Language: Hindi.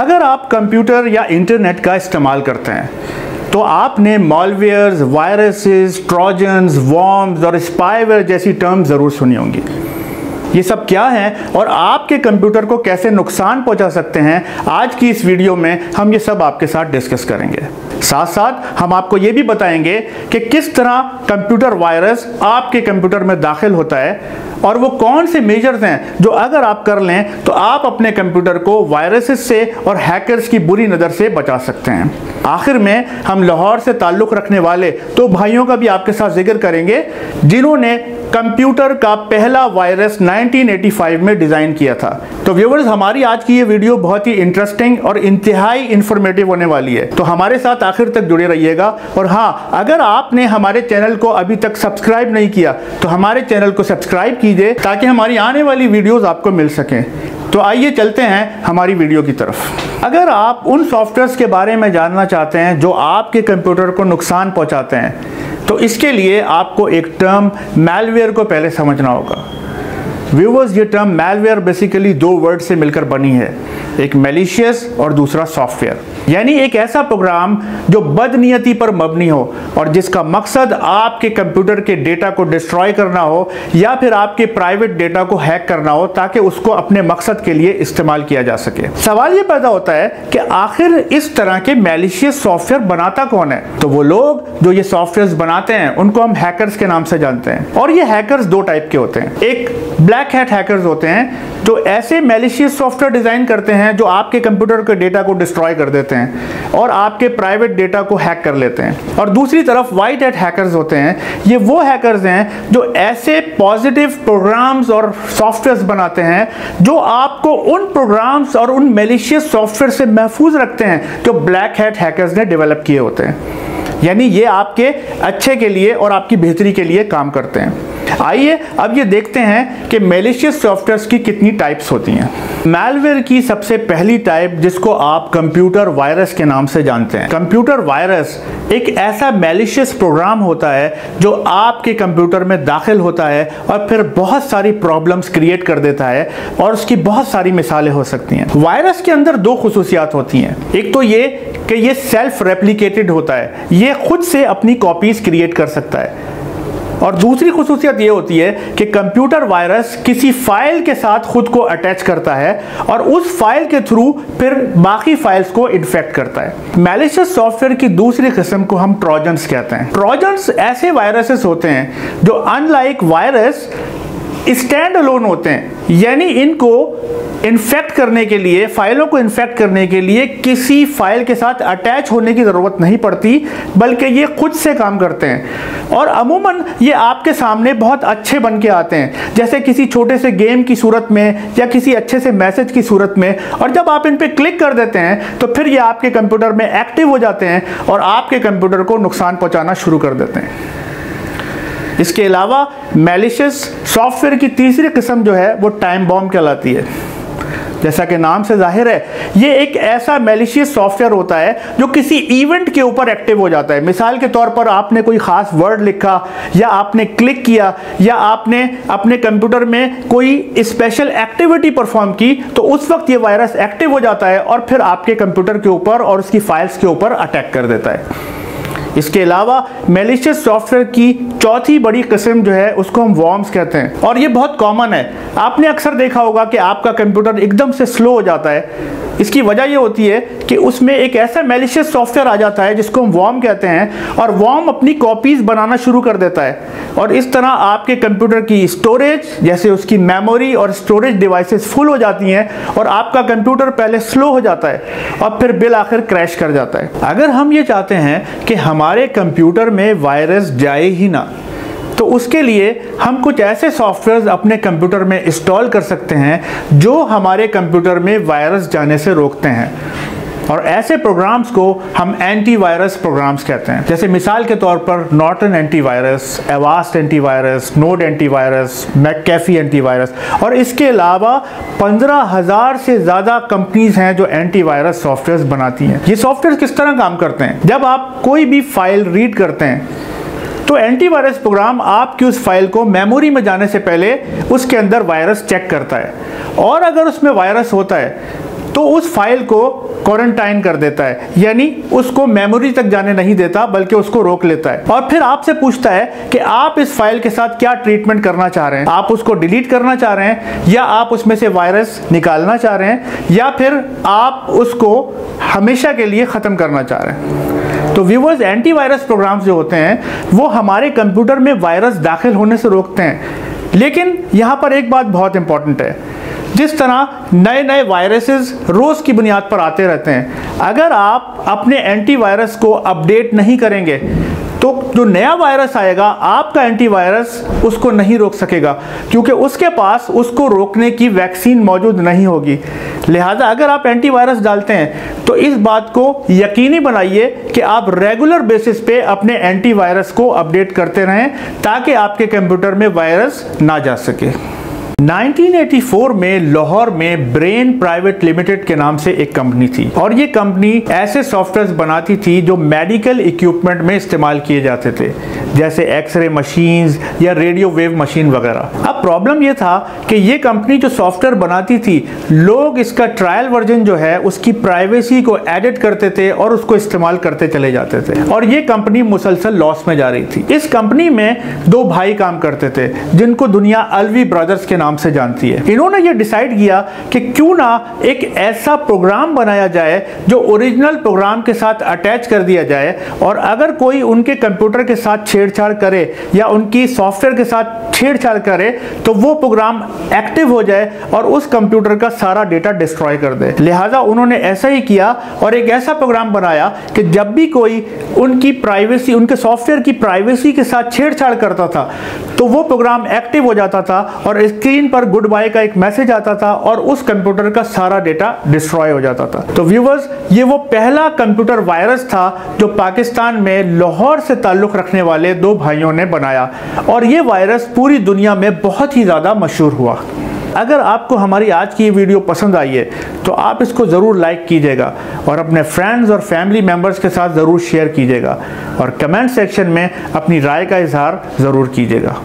अगर आप कंप्यूटर या इंटरनेट का इस्तेमाल करते हैं तो आपने मॉलवेयर्स वायरसेस ट्रोजन्स वॉर्म्स और स्पाइवेयर जैसी टर्म ज़रूर सुनी होंगी। ये सब क्या है और आपके कंप्यूटर को कैसे नुकसान पहुँचा सकते हैं, आज की इस वीडियो में हम ये सब आपके साथ डिस्कस करेंगे। साथ साथ हम आपको ये भी बताएँगे कि किस तरह कंप्यूटर वायरस आपके कंप्यूटर में दाखिल होता है और वो कौन से मेजर्स हैं जो अगर आप कर लें तो आप अपने कंप्यूटर को वायरसेस से और हैकर्स की बुरी नज़र से बचा सकते हैं। आखिर में हम लाहौर से ताल्लुक़ रखने वाले तो भाइयों का भी आपके साथ ज़िक्र करेंगे, जिन्होंने कंप्यूटर का पहला वायरस 1985 में डिज़ाइन किया था। तो व्यूवर्स, हमारी आज की ये वीडियो बहुत ही इंटरेस्टिंग और इंतहाई इंफॉर्मेटिव होने वाली है। तो हमारे साथ आखिर तक जुड़े रहिएगा। और हाँ अगर आपने हमारे चैनल को अभी तक सब्सक्राइब नहीं किया तो हमारे चैनल को सब्सक्राइब कीजिए ताकि हमारी आने वाली वीडियोज़ आपको मिल सकें। तो आइए चलते हैं हमारी वीडियो की तरफ़। अगर आप उन सॉफ्टवेयर्स के बारे में जानना चाहते हैं जो आपके कंप्यूटर को नुकसान पहुंचाते हैं तो इसके लिए आपको एक टर्म मेलवेयर को पहले समझना होगा। व्यूवर्स ये टर्म मेलवेयर बेसिकली दो वर्ड से मिलकर बनी है, एक मेलिशियस और दूसरा सॉफ्टवेयर यानी एक ऐसा प्रोग्राम जो बदनीयती पर मबनी हो और जिसका मकसद आपके कंप्यूटर के डेटा को डिस्ट्रॉय करना हो या फिर आपके प्राइवेट डेटा को हैक करना हो ताकि उसको अपने मकसद के लिए इस्तेमाल किया जा सके। सवाल ये पैदा होता है कि आखिर इस तरह के मेलिशियस सॉफ्टवेयर बनाता कौन है? तो वो लोग जो ये सॉफ्टवेयर बनाते हैं, उनको हम हैकर्स के नाम से जानते हैं। और ये हैकर्स दो टाइप के होते हैं। एक ब्लैक हैट हैकर्स होते हैं, जो ऐसे मेलिशियस सॉफ्टवेयर डिज़ाइन करते हैं, जो आपके कंप्यूटर के डेटा को डिस्ट्रॉय कर देते हैं। और आपके प्राइवेट डेटा को हैक कर लेते हैं। और दूसरी तरफ़ वाइट हैट हैकर्स होते हैं, ये वो हैकर्स हैं जो ऐसे पॉजिटिव प्रोग्राम्स और सॉफ्टवेयर बनाते हैं जो आपको उन प्रोग्राम्स और उन मेलिशियस सॉफ्टवेयर से महफूज रखते हैं जो ब्लैक हैट हैकर्स ने डेवलप किए होते हैं। यानी ये आपके अच्छे के लिए और आपकी बेहतरी के लिए काम करते हैं। आइए अब ये देखते हैं कि मेलिशियस सॉफ्टवेयर की कितनी टाइप्स होती हैं। मैलवेयर की सबसे पहली टाइप जिसको आप कंप्यूटर वायरस के नाम से जानते हैं। कंप्यूटर वायरस एक ऐसा मेलिशियस प्रोग्राम होता है जो आपके कंप्यूटर में दाखिल होता है और फिर बहुत सारी प्रॉब्लम्स क्रिएट कर देता है और उसकी बहुत सारी मिसालें हो सकती हैं। वायरस के अंदर दो खसूसियात होती हैं। एक तो ये कि ये सेल्फ रेप्लीकेटेड होता है। ये खुद से अपनी कॉपीज क्रिएट कर सकता है। और दूसरी खसूसियत ये होती है कि कंप्यूटर वायरस किसी फ़ाइल के साथ खुद को अटैच करता है और उस फ़ाइल के थ्रू फिर बाकी फाइल्स को इन्फेक्ट करता है। मैलिशियस सॉफ्टवेयर की दूसरी किस्म को हम ट्रोजन्स कहते हैं। ट्रोजन्स ऐसे वायरसेस होते हैं जो अनलाइक वायरस स्टैंड अलोन होते हैं। यानी इनको इन्फेक्ट करने के लिए, फाइलों को इन्फेक्ट करने के लिए किसी फ़ाइल के साथ अटैच होने की ज़रूरत नहीं पड़ती, बल्कि ये खुद से काम करते हैं। और अमूमन ये आपके सामने बहुत अच्छे बन के आते हैं। जैसे किसी छोटे से गेम की सूरत में, या किसी अच्छे से मैसेज की सूरत में, और जब आप इन पर क्लिक कर देते हैं तो फिर ये आपके कंप्यूटर में एक्टिव हो जाते हैं, और आपके कंप्यूटर को नुकसान पहुँचाना शुरू कर देते हैं। इसके अलावा मेलिशियस सॉफ्टवेयर की तीसरी किस्म जो है, वो टाइम बॉम्ब कहलाती है। जैसा कि नाम से ज़ाहिर है, ये एक ऐसा मेलिशियस सॉफ्टवेयर होता है जो किसी इवेंट के ऊपर एक्टिव हो जाता है। मिसाल के तौर पर आपने कोई ख़ास वर्ड लिखा, या आपने क्लिक किया, या आपने अपने कंप्यूटर में कोई स्पेशल एक्टिविटी परफॉर्म की तो उस वक्त ये वायरस एक्टिव हो जाता है और फिर आपके कंप्यूटर के ऊपर और उसकी फाइल्स के ऊपर अटैक कर देता है। इसके अलावा मेलिशियस सॉफ्टवेयर की चौथी बड़ी किस्म जो है, उसको हम वॉर्म्स कहते हैं। और ये बहुत कॉमन है। आपने अक्सर देखा होगा कि आपका कंप्यूटर एकदम से स्लो हो जाता है। इसकी वजह ये होती है कि उसमें एक ऐसा मेलिशियस सॉफ्टवेयर आ जाता है, जिसको हम वॉर्म कहते हैं, और वॉर्म अपनी कॉपीज़ बनाना शुरू कर देता है। और इस तरह आपके कंप्यूटर की स्टोरेज जैसे उसकी मेमोरी और स्टोरेज डिवाइसेस फुल हो जाती हैं, और आपका कंप्यूटर पहले स्लो हो जाता है, और फिर बिल आखिर क्रैश कर जाता है। अगर हम ये चाहते हैं कि हमारे कंप्यूटर में वायरस जाए ही ना तो उसके लिए हम कुछ ऐसे सॉफ्टवेयर अपने कंप्यूटर में इंस्टॉल कर सकते हैं जो हमारे कंप्यूटर में वायरस जाने से रोकते हैं। और ऐसे प्रोग्राम्स को हम एंटीवायरस प्रोग्राम्स कहते हैं। जैसे मिसाल के तौर पर Norton antivirus Avast antivirus Nod antivirus McAfee antivirus और इसके अलावा पंद्रह हज़ार से ज़्यादा कंपनीज़ हैं जो एंटीवायरस सॉफ्टवेयर बनाती हैं। ये सॉफ्टवेयर किस तरह काम करते हैं? जब आप कोई भी फ़ाइल रीड करते हैं तो एंटीवायरस प्रोग्राम आपकी उस फ़ाइल को मेमोरी में जाने से पहले उसके अंदर वायरस चेक करता है। और अगर उसमें वायरस होता है तो उस फ़ाइल को क्वारंटाइन कर देता है। यानी उसको मेमोरी तक जाने नहीं देता, बल्कि उसको रोक लेता है। और फिर आपसे पूछता है कि आप इस फ़ाइल के साथ क्या ट्रीटमेंट करना चाह रहे हैं? आप उसको डिलीट करना चाह रहे हैं या आप उसमें से वायरस निकालना चाह रहे हैं या फिर आप उसको हमेशा के लिए ख़त्म करना चाह रहे हैं? तो व्यूवर्स एंटीवायरस प्रोग्राम्स जो होते हैं, वो हमारे कंप्यूटर में वायरस दाखिल होने से रोकते हैं। लेकिन यहाँ पर एक बात बहुत इंपॉर्टेंट है। जिस तरह नए नए वायरसेस रोज़ की बुनियाद पर आते रहते हैं। अगर आप अपने एंटीवायरस को अपडेट नहीं करेंगे तो जो नया वायरस आएगा, आपका एंटीवायरस उसको नहीं रोक सकेगा, क्योंकि उसके पास उसको रोकने की वैक्सीन मौजूद नहीं होगी। लिहाजा अगर आप एंटीवायरस डालते हैं तो इस बात को यकीनी बनाइए कि आप रेगुलर बेसिस पे अपने एंटीवायरस को अपडेट करते रहें, ताकि आपके कंप्यूटर में वायरस ना जा सके। 1984 में लाहौर में ब्रेन प्राइवेट लिमिटेड के नाम से एक कंपनी थी और ये कंपनी ऐसे सॉफ्टवेयर बनाती थी जो मेडिकल इक्विपमेंट में इस्तेमाल किए जाते थे, जैसे एक्सरे मशीन्स या रेडियो वेव मशीन वगैरह। अब प्रॉब्लम ये था कि ये कंपनी जो सॉफ्टवेयर बनाती थी, लोग इसका ट्रायल वर्जन जो है, उसकी प्राइवेसी को एडिट करते थे और उसको इस्तेमाल करते चले जाते थे। और ये कंपनी मुसलसल लॉस में जा रही थी। इस कंपनी में दो भाई काम करते थे, जिनको दुनिया अलवी ब्रदर्स के नाम से जानती है। इन्होंने ये डिसाइड किया कि क्यों ना एक ऐसा प्रोग्राम बनाया जाए जो ओरिजिनल प्रोग्राम के साथ अटैच कर दिया जाए और अगर कोई उनके कंप्यूटर के साथ छेड़छाड़ करे या उनकी सॉफ्टवेयर के साथ छेड़छाड़ करे तो वो प्रोग्राम एक्टिव हो जाए और उस कंप्यूटर का सारा डेटा डिस्ट्रॉय कर दे। लिहाजा उन्होंने ऐसा ही किया और एक ऐसा प्रोग्राम बनाया कि जब भी कोई उनकी प्राइवेसी उनके सॉफ्टवेयर की प्राइवेसी के साथ छेड़छाड़ करता था तो वो प्रोग्राम एक्टिव हो जाता था और स्क्रीन पर गुड बाय का एक मैसेज आता था और उस कंप्यूटर का सारा डेटा डिस्ट्रॉय हो जाता था। तो व्यूवर्स, ये वो पहला कंप्यूटर वायरस था जो पाकिस्तान में लाहौर से ताल्लुक रखने वाले दो भाइयों ने बनाया और ये वायरस पूरी दुनिया में बहुत ही ज़्यादा मशहूर हुआ। अगर आपको हमारी आज की ये वीडियो पसंद आई है तो आप इसको ज़रूर लाइक कीजिएगा और अपने फ्रेंड्स और फैमिली मेंबर्स के साथ ज़रूर शेयर कीजिएगा और कमेंट सेक्शन में अपनी राय का इजहार ज़रूर कीजिएगा।